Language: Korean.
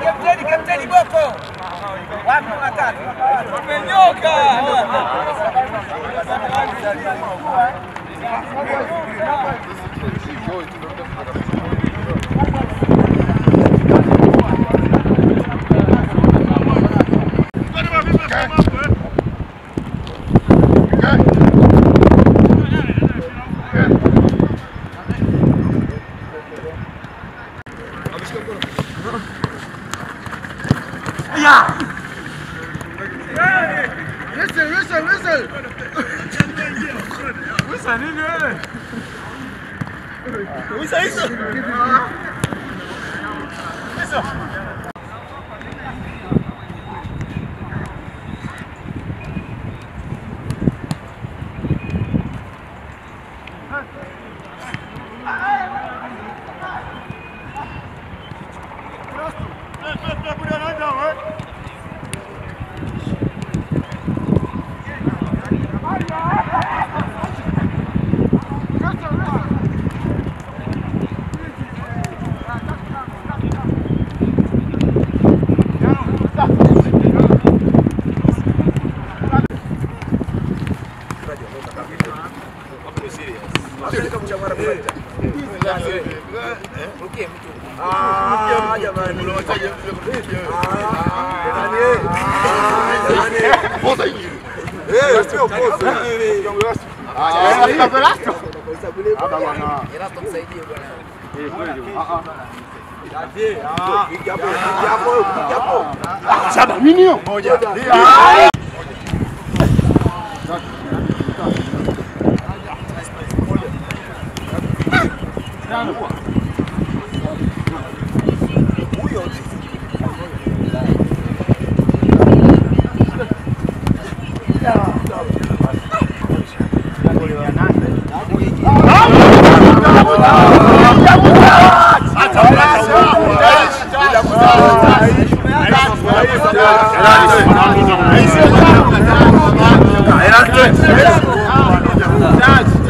Capteni, capteni, Bocco! Guarda un attacco! Benioca! 야! 웨슬 웨슬 웨슬! 웨슬 아니네! 웨슬 있어! 웨슬! Let's, let's, let's, we're not done, right? Saba nini hiyo? Moja.